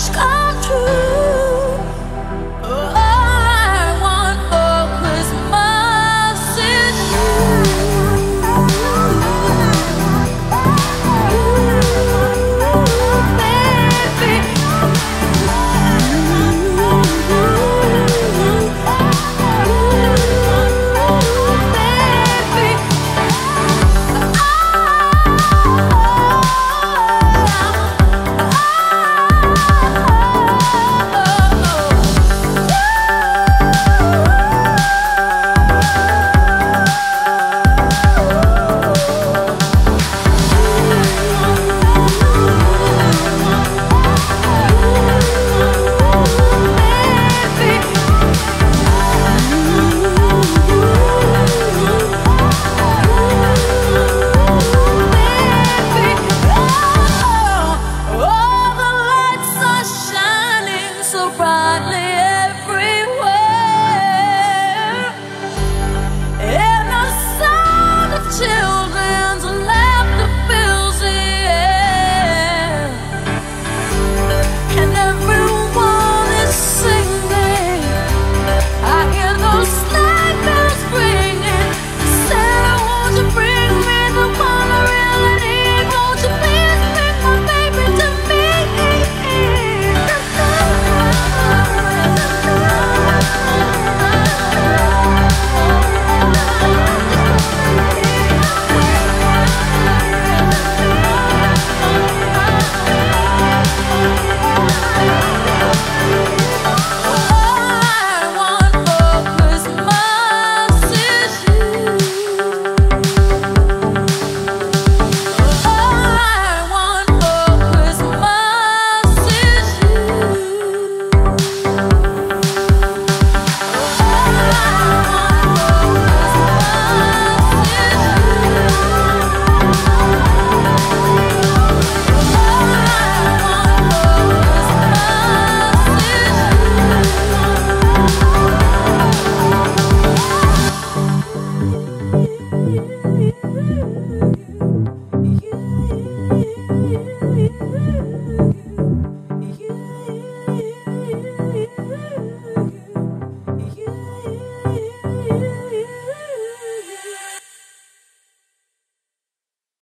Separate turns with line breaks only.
Aşk from